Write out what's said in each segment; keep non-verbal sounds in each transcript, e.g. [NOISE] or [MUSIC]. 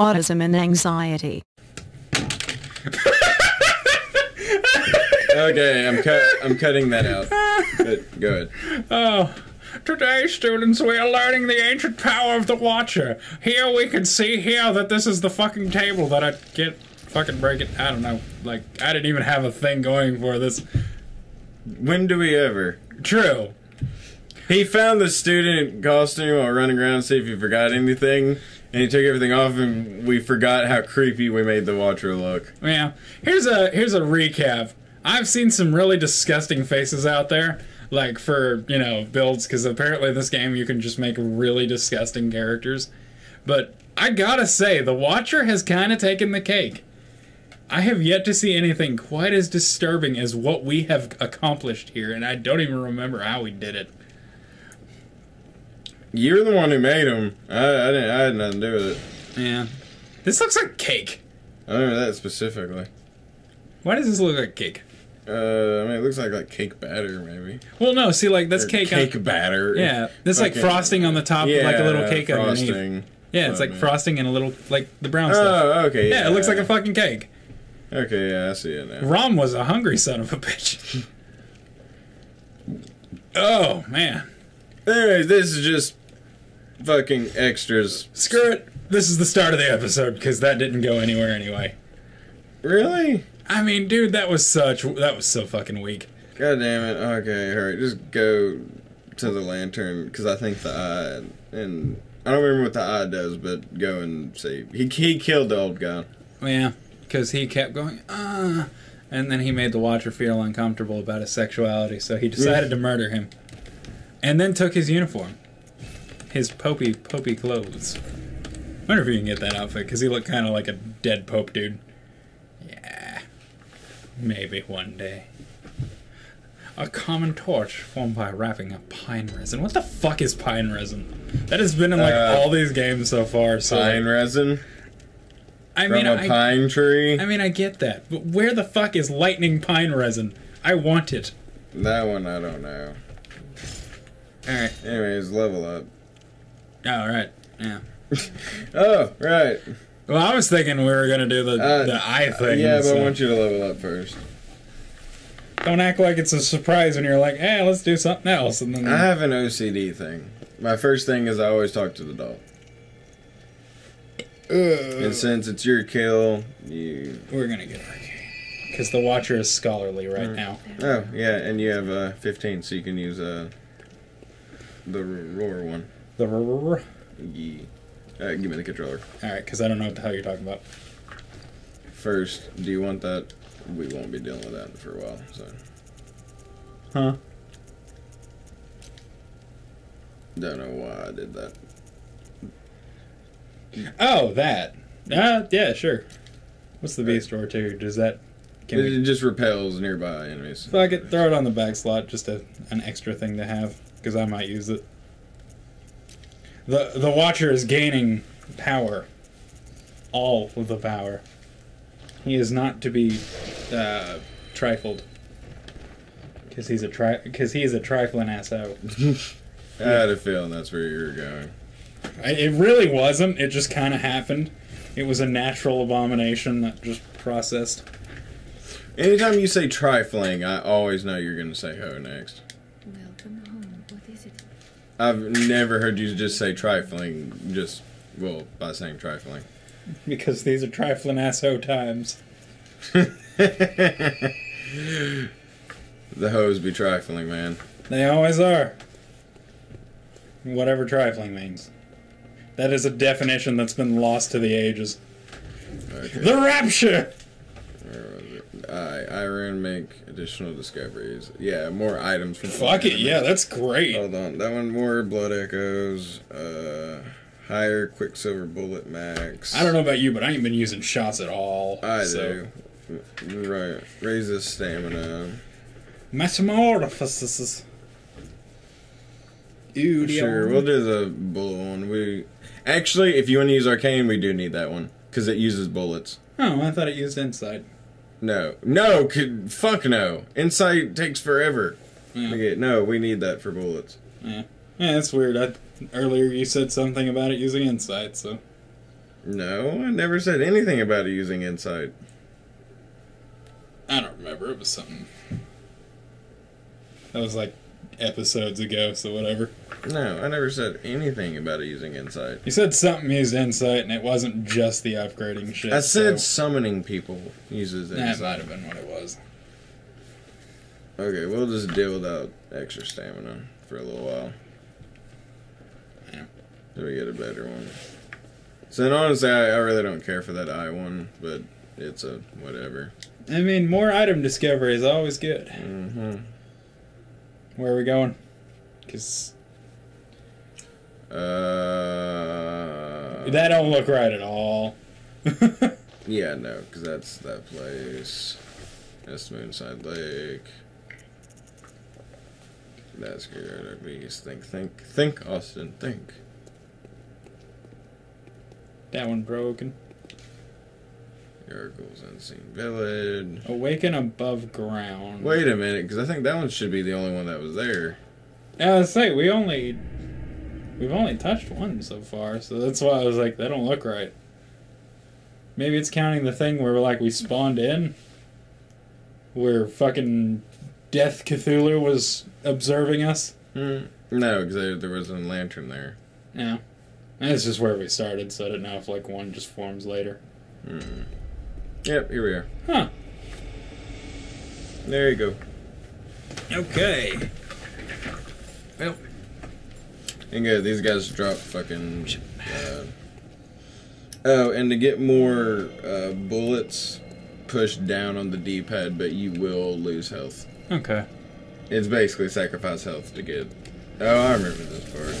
autism and anxiety. Okay, I'm cut. I'm cutting that out. But go ahead. Oh, today, students, we are learning the ancient power of the Watcher. Here we can see here that this is the fucking table that I get. Fucking break it. I don't know. Like, I didn't even have a thing going for this. When do we ever? True. He found the student costume while running around to see if he forgot anything, and he took everything off, and we forgot how creepy we made the Watcher look. Yeah. Here's a here's a recap. I've seen some really disgusting faces out there, like for you know builds, because apparently this game you can just make really disgusting characters. But I gotta say, the Watcher has kind of taken the cake. I have yet to see anything quite as disturbing as what we have accomplished here, and I don't even remember how we did it. You're the one who made them. I, I didn't. I had nothing to do with it. Yeah. This looks like cake. I remember that specifically. Why does this look like cake? Uh, I mean, it looks like like cake batter, maybe. Well, no. See, like that's Or cake. Cake on, batter. yeah, this like frosting on the top, yeah, like a little cake underneath. frosting. Yeah, it's Oh, like man. frosting and a little like the brown stuff. Oh, okay. Yeah, yeah, it looks like a fucking cake. Okay, yeah, I see it now. Rom was a hungry son of a bitch. [LAUGHS] oh man, Anyways, this is just fucking extras. screw it. This is the start of the episode because that didn't go anywhere anyway. Really? I mean, dude, that was such that was so fucking weak. God damn it. Okay, alright, just go to the lantern, because I think the eye, and I don't remember what the eye does, but go and see. He, he killed the old guy. Yeah, because he kept going, ah, and then he made the watcher feel uncomfortable about his sexuality, so he decided to murder him, and then took his uniform, his popey popey clothes. Wonder if you can get that outfit because he looked kind of like a dead pope dude. Yeah, maybe one day. A common torch formed by wrapping up pine resin. What the fuck is pine resin? That has been in like Uh, all these games so far. So Pine resin I from mean, a I, pine tree. I mean, I get that, but where the fuck is lightning pine resin? I want it. that one, I don't know. All right. Anyways, level up. All right. Yeah. [LAUGHS] Oh, right. Well, I was thinking we were gonna do the Uh, the eye thing. yeah, but so I want you to level up first. don't act like it's a surprise when you're like, "Hey, let's do something else," and then I have an OCD thing. My first thing is I always talk to the dog. And since it's your kill, you. we're gonna get arcane because the Watcher is scholarly right now. Oh, yeah, and you have uh, 15, so you can use uh, the roar one. The all Yeah. Uh, give me the controller. right, because I don't know what the hell you're talking about. First, do you want that? We won't be dealing with that for a while, so. Huh? Don't know why I did that. Oh, that. Uh, yeah, sure. What's the beast roar too? Does that? It, we it just repels nearby enemies. Fuck it, throw it on the back slot, just a, an extra thing to have, because I might use it. The the Watcher is gaining power. All of the power. He is not to be uh, trifled. Because he's a tri- cause he is a trifling asshole. [LAUGHS] I had a feeling that's where you were going. I, it really wasn't. It just kind of happened. It was a natural abomination that just processed. Anytime you say trifling, I always know you're going to say ho next. Welcome home. What is it? I've never heard you just say trifling, just, well, by saying trifling. Because these are trifling asshole times. [LAUGHS] The hoes be trifling, man. They always are. Whatever trifling means. That is a definition that's been lost to the ages. Okay. The rapture! I, Iron make additional discoveries. Yeah, more items from. Fuck it, yeah, that's great. Hold on, that one more blood echoes. Uh, higher quicksilver bullet max. I don't know about you, but I ain't been using shots at all. I so. do. Right, raises stamina. Metamorphosis. Ew, Sure, we'll do the bullet one. We actually, if you want to use arcane, we do need that one because it uses bullets. Oh, I thought it used inside. No, no, could, fuck no. Insight takes forever. Yeah. Okay, no, we need that for bullets. Yeah, yeah, that's weird. I, earlier you said something about it using insight, so No, I never said anything about using insight. I don't remember. It was something. That was like episodes ago, so whatever. No, I never said anything about using insight. You said something used insight, and it wasn't just the upgrading shit. I said so summoning people uses that insight. might have been what it was. Okay, we'll just deal without extra stamina for a little while. Yeah. Till we get a better one. So then honestly, I, I really don't care for that eye one, but it's a whatever. I mean, more item discovery is always good. Mm-hmm. Where are we going? Because Uh, that don't look right at all. [LAUGHS] yeah, no, because that's that place. That's Moonside Lake. That's good. Beast. Think, think, think, Austin, think. that one broken. Yahar'gul's Unseen Village. Awaken above ground. Wait a minute, because I think that one should be the only one that was there. Yeah, let's say we only we've only touched one so far, so that's why I was like, that don't look right. Maybe it's counting the thing where like we spawned in, where fucking Death Cthulhu was observing us. Hmm. No, because there, was a lantern there. Yeah, and it's just where we started, so I don't know if like one just forms later. Hmm. Yep, here we are. Huh? There you go. Okay. Well, And good, these guys drop fucking. Uh, oh, and to get more uh, bullets, push down on the D pad, but you will lose health. okay. It's basically sacrifice health to get. Oh, I remember this part.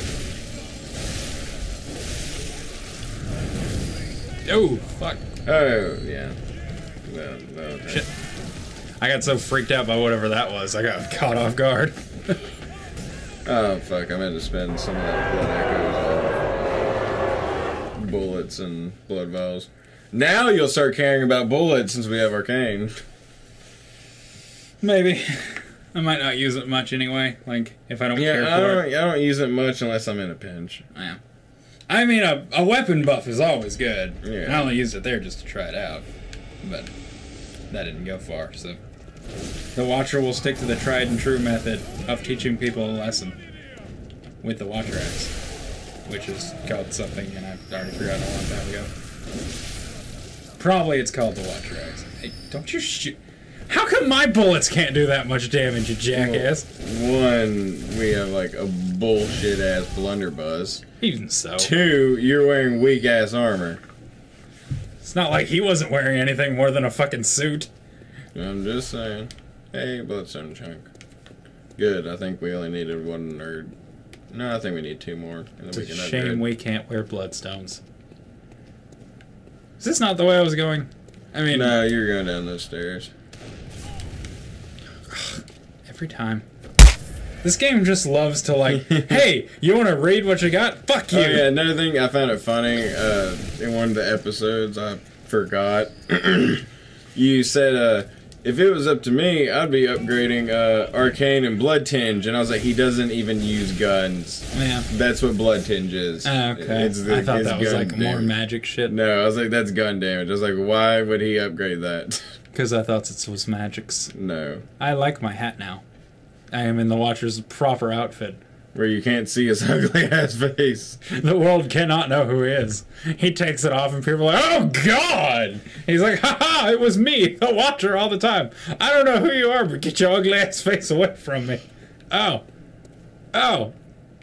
Oh fuck! Oh, yeah. No, no, no. Shit. I got so freaked out by whatever that was, I got caught off guard. [LAUGHS] Oh, fuck, I meant to spend some of that blood echoes on bullets and blood vials. Now you'll start caring about bullets since we have arcane. Maybe. I might not use it much anyway. Like if I don't Yeah, care I for don't, it. I don't use it much unless I'm in a pinch. Yeah. I mean, a, a weapon buff is always good. Yeah. I only used it there just to try it out, but that didn't go far. So the Watcher will stick to the tried and true method of teaching people a lesson with the Watcher axe, which is called something, and I've already forgotten a long time ago. Probably it's called the Watcher axe. Hey, don't you shoot? How come my bullets can't do that much damage, you jackass? One, we have like a bullshit ass blunderbuss. Even so, Two, you're wearing weak ass armor. It's not like he wasn't wearing anything more than a fucking suit. I'm just saying. Hey, bloodstone chunk. Good. I think we only needed one nerd. No, I think we need two more, and then It's we a shame we can't wear bloodstones. Is this not the way I was going? I mean, No, you're going down those stairs. every time. This game just loves to like, [LAUGHS] hey, you want to read what you got? Fuck you. Oh yeah, another thing I found it funny uh, in one of the episodes I forgot. [CLEARS THROAT] you said uh, if it was up to me, I'd be upgrading uh, arcane and blood tinge, and I was like, he doesn't even use guns. Yeah. That's what blood tinge is. Ah, okay. It's the- I thought that was like more magic shit No, I was like, that's gun damage. I was like, why would he upgrade that? [LAUGHS] because I thought it was magics. no, I like my hat now. I am in the Watcher's proper outfit. where you can't see his [LAUGHS] ugly ass face. The world cannot know who he is. He takes it off, and people are like, "Oh God!" He's like, "Ha ha! It was me, [LAUGHS] the Watcher, all the time. I don't know who you are, but get your ugly ass [LAUGHS] face away from me." Oh, oh,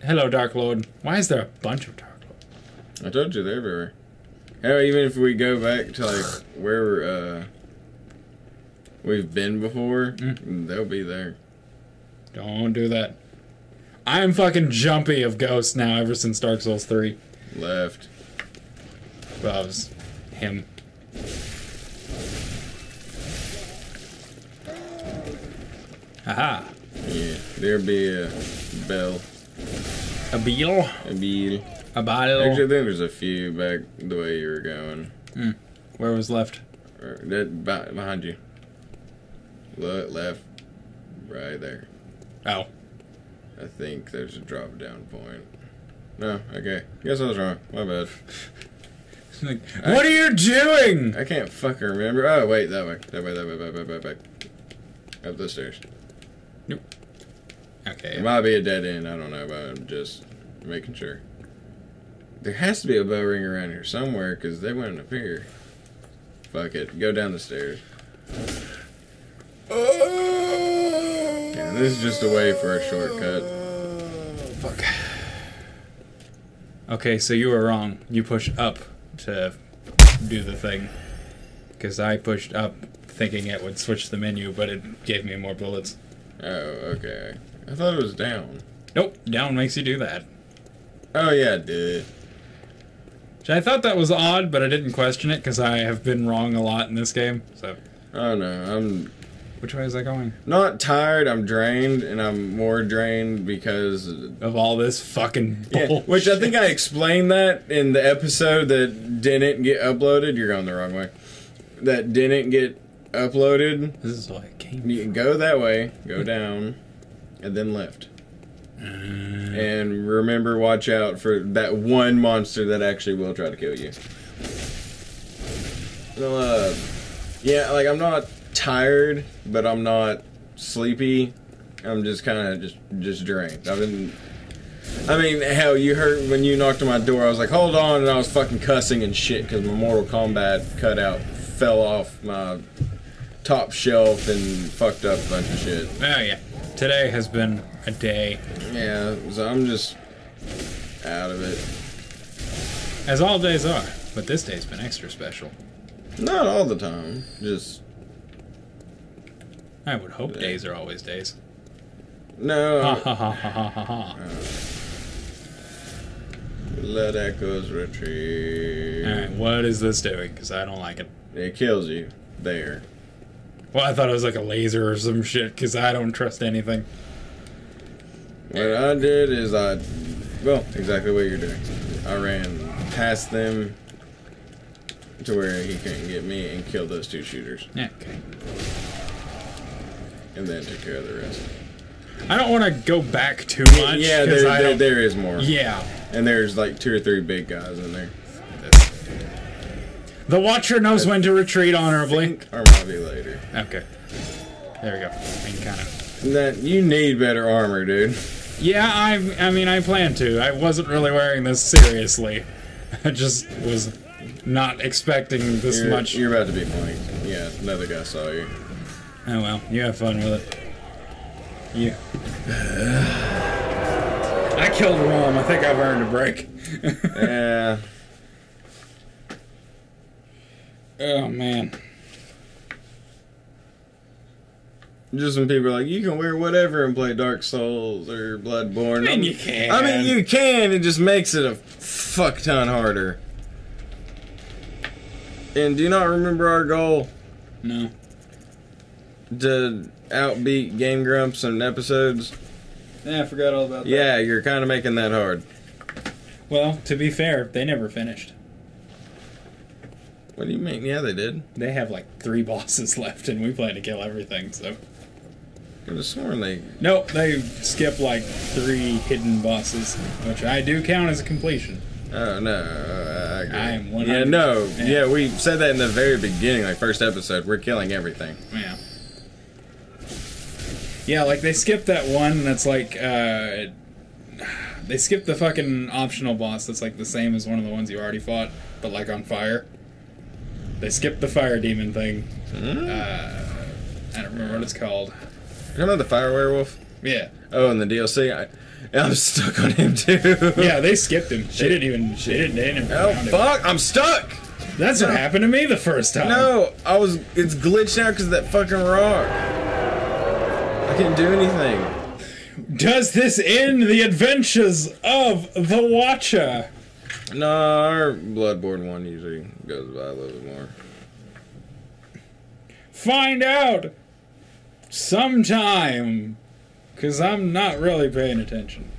hello, Dark Lord. Why is there a bunch of Dark Lords? I told you they're everywhere. Hell, even if we go back to like where uh, we've been before, Mm. they'll be there. Don't do that. I'm fucking jumpy of ghosts now ever since Dark Souls 3. Left. Was him. Aha. Yeah, there'll be a bell, A beetle? a beel. A Actually, I think there's a few back the way you were going. Hmm. Where was left? Or that behind you. Look, left, right there. Oh. I think there's a drop down point. No, okay. Guess I was wrong. My bad. [LAUGHS] Like, what are you doing? I can't fucking remember. Oh wait, that way, that way, that way, that way, that way, up the stairs. Nope. Okay. It might be a dead end. I don't know, but I'm just making sure. There has to be a bell ring around here somewhere because they went up here. Fuck it, go down the stairs. Yeah, this is just a way for a shortcut. Fuck. Okay, so you were wrong. You push up to do the thing. Because I pushed up thinking it would switch the menu, but it gave me more bullets. Oh, okay. I thought it was down. Nope, down makes you do that. Oh yeah, it did. Which I thought that was odd, but I didn't question it because I have been wrong a lot in this game. So, Oh no, I'm which way is that going? not tired. I'm drained, and I'm more drained because Of all this fucking Yeah, bullshit. which I think I explained that in the episode that didn't get uploaded. You're going the wrong way. That didn't get uploaded. This is why I came. You can go that way, go down, and then left. Uh, And remember, watch out for that one monster that actually will try to kill you. Uh, yeah, like I'm not tired, but I'm not sleepy. I'm just kind of just just drained. I've been. I mean, hell, you heard when you knocked on my door. I was like, "Hold on," and I was fucking cussing and shit because my Mortal Kombat cutout fell off my top shelf and fucked up a bunch of shit. Oh yeah. Today has been a day, Yeah, so I'm just out of it. as all days are, but this day's been extra special. Not all the time. Just I would hope days are always days. no. Ha ha ha ha ha ha ha. Uh, let echoes retreat. Alright, what is this doing? Because I don't like it. It kills you there. Well, I thought it was like a laser or some shit, because I don't trust anything. What I did is I, well, exactly what you're doing. I ran past them to where he couldn't get me and killed those two shooters, Yeah, okay. And then took care of the rest. I don't want to go back too much. yeah, there, there, there is more. Yeah. and there's like two or three big guys in there. The Watcher knows when to retreat honorably. Or might be later. Okay. There we go. I mean, kind of. That you need better armor, dude. Yeah, I. I mean, I plan to. I wasn't really wearing this seriously. [LAUGHS] I just was not expecting this You're, much. you're about to be flanked. Yeah, another guy saw you. Oh well, you have fun with it. You. [SIGHS] I killed Rom. I think I've earned a break. [LAUGHS] Yeah. oh man. Just when people are like, you can wear whatever and play Dark Souls or Bloodborne. I mean, you can. I mean, you can. It just makes it a fuck ton harder. And do you not remember our goal No. To outbeat Game Grumps in episodes? Yeah, I forgot all about that. Yeah, you're kind of making that hard. Well, to be fair, they never finished. What do you mean? Yeah, they did. They have like three [LAUGHS] bosses left, and we plan to kill everything. So Could have sworn they. no, they skip like three hidden bosses, which I do count as a completion. Oh no, I agree. I am Yeah, no, yeah. yeah. we said that in the very beginning, like first episode. We're killing everything. Yeah. Yeah, like they skipped that one that's like uh they skipped the fucking optional boss that's like the same as one of the ones you already fought, but like on fire. They skipped the fire demon thing. Hmm? Uh I don't remember what it's called. You about the fire werewolf? Yeah. Oh, and the DLC. I, I'm stuck on him too. [LAUGHS] Yeah, they skipped him. They didn't even they didn't, they didn't Oh him. fuck! I'm stuck. That's what happened to me the first time. No, I was. It's glitched out because of that fucking rock. I can't do anything. Does this end the adventures of the Watcher? No, our Bloodborne one usually goes by a little bit more. Find out sometime, cause I'm not really paying attention.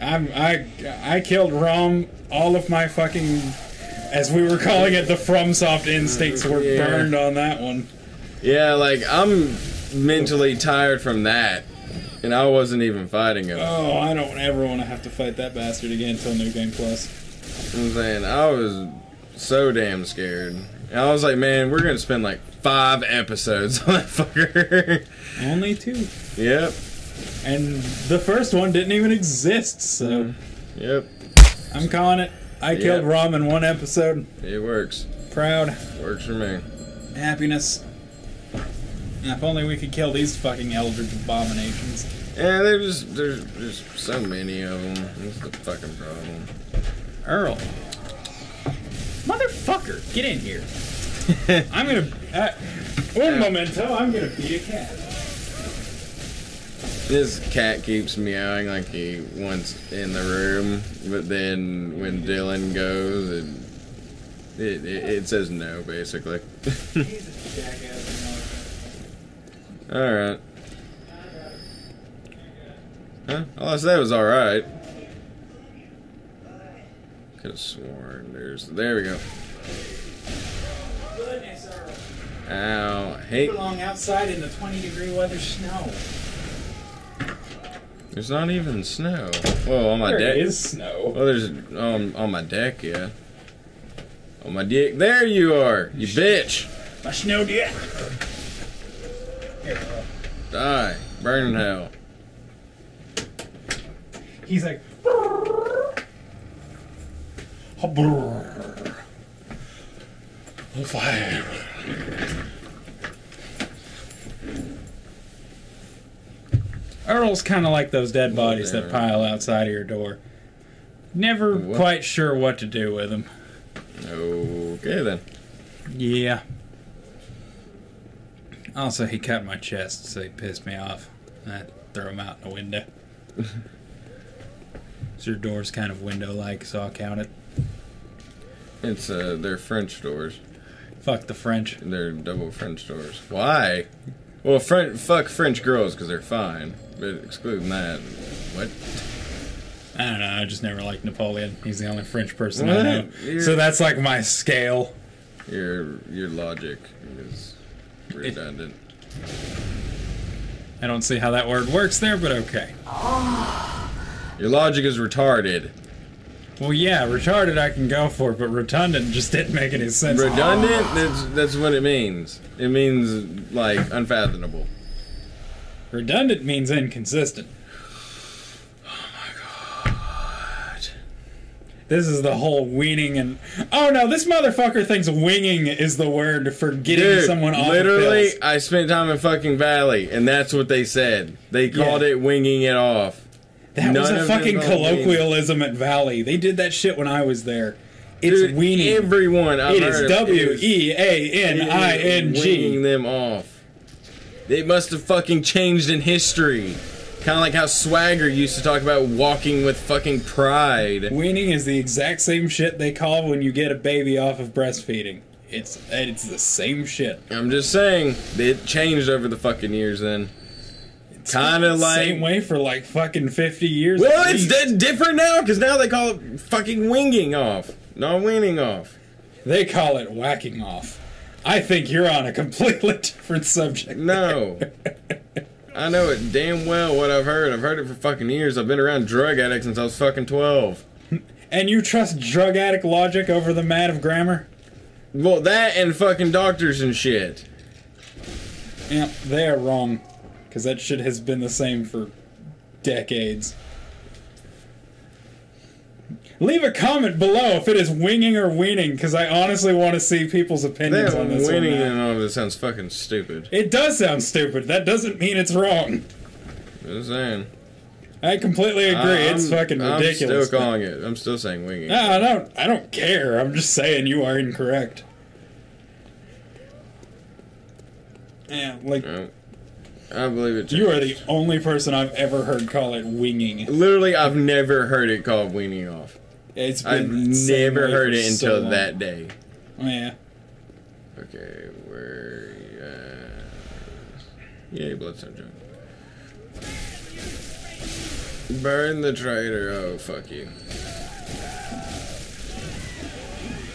I'm I I killed Rom. All of my fucking, as we were calling it, the FromSoft instincts were Yeah. burned on that one. Yeah, like I'm mentally tired from that, and I wasn't even fighting him. Oh, I don't ever want to have to fight that bastard again until New Game Plus. I'm saying I was so damn scared. And I was like, man, we're gonna spend like five episodes on that fucker. [LAUGHS] Only two. yep, And the first one didn't even exist, so mm-hmm. yep, I'm calling it. I killed Rom in one episode. it works. Proud. Works for me. Happiness. And if only we could kill these fucking eldritch abominations. Yeah, there's just there's so many of them. That's the fucking problem. Earl. Motherfucker, get in here. [LAUGHS] I'm gonna. Uh, un momento, I'm gonna beat a cat. This cat keeps meowing like he wants in the room, but then when Dylan goes, it it, it, it says no, basically. [LAUGHS] He's a jackass. all right. Huh? All I said was all right. Could have sworn there's. There we go. Goodness. Ow! Hey, belong outside in the 20 degree weather snow. there's not even snow. Whoa, on my There deck. is snow. Well, there's um on my deck, yeah. On my dick. There you are, you bitch. My snow deer. Here, Earl. Die, burn in hell. He's like. Fire. Earl's kind of like those dead bodies that pile outside of your door. Never What? quite sure what to do with them. Okay then. Yeah. Also, he cut my chest, so he pissed me off. I threw him out the window. [LAUGHS] so your door's kind of window-like, so I'll count it. It's uh, they're French doors. Fuck the French. They're double French doors. Why? Well, French fuck French girls because they're fine, but excluding that, what? I don't know. I just never liked Napoleon. He's the only French person I know. You're- So that's like my scale. Your your logic is redundant. I don't see how that word works there, but okay. [SIGHS] Your logic is retarded. Well, yeah, retarded I can go for, but redundant just didn't make any sense. Redundant? That's that's what it means. It means like unfathomable. Redundant means inconsistent. This is the whole weaning and oh no, this motherfucker thinks winging is the word for getting Dude, someone off. literally, of. I spent time in fucking Valley, and that's what they said. They called Yeah. it winging it off. that was a fucking weaning. colloquialism at Valley. They did that shit when I was there. It's Dude, weaning. Everyone I've it is W E A N I N G. of W is A N I N winging them off. They must have fucking changed in history. Kind of like how Swagger used to talk about walking with fucking pride. Weaning is the exact same shit they call when you get a baby off of breastfeeding. It's it's the same shit. I'm just saying, it changed over the fucking years then. It's Kinda the like- same way for like fucking fifty years. Well, it's different now because now they call it fucking winging off, not weaning off. They call it whacking off. I think you're on a completely [LAUGHS] different subject. No. [LAUGHS] I know it damn well what I've heard. I've heard it for fucking years. I've been around drug addicts since I was fucking 12. [LAUGHS] And you trust drug addict logic over the mad of grammar? Well, that and fucking doctors and shit. Yeah, they are wrong. Because that shit has been the same for decades. Leave a comment below if it is winging or weaning, because I honestly want to see people's opinions on this. now. and all of this sounds fucking stupid. It does sound stupid. That doesn't mean it's wrong. Just saying. I completely agree. I'm- it's fucking ridiculous. I'm still calling it. I'm still saying winging. No, I don't. I don't care. I'm just saying you are incorrect. Yeah, like No. I believe it. Too. You are the only person I've ever heard call it winging. Literally, I've never heard it called weaning off. It's I've been the same never heard it so until long. that day. Oh, yeah. Okay, where? Uh, yay, Bloodstone Chunk. Burn the traitor. Oh, fuck you.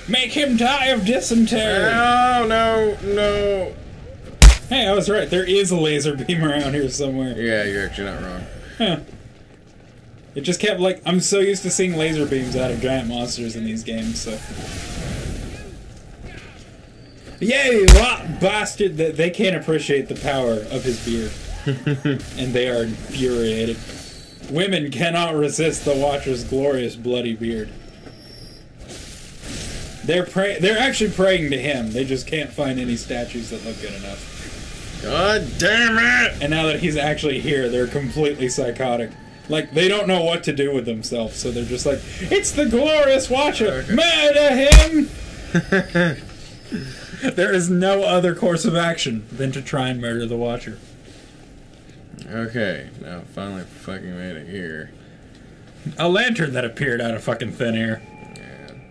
Make him die of dysentery. Oh, no, no. Hey, I was right. There is a laser beam around here somewhere. Yeah, you're actually not wrong. Huh. It just kept like I'm so used to seeing laser beams out of giant monsters in these games, so Yay, what bastard! That they can't appreciate the power of his beard, [LAUGHS] and they are infuriated. Women cannot resist the Watcher's glorious bloody beard. They're pray- They're actually praying to him. They just can't find any statues that look good enough. God damn it! And now that he's actually here, they're completely psychotic. Like they don't know what to do with themselves, so they're just like, "It's the glorious Watcher! Murder him!" [LAUGHS] there is no other course of action than to try and murder the Watcher. Okay, now finally fucking made it here. A lantern that appeared out of fucking thin air.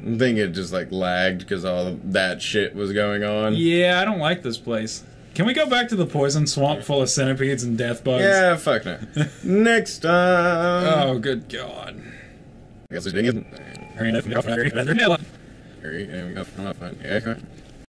I think it just like lagged because all that shit was going on. Yeah, I don't like this place. Can we go back to the poison swamp full of centipedes and death bugs? Yeah, fuck no. [LAUGHS] Next time. Oh, good God. I guess it. Hurry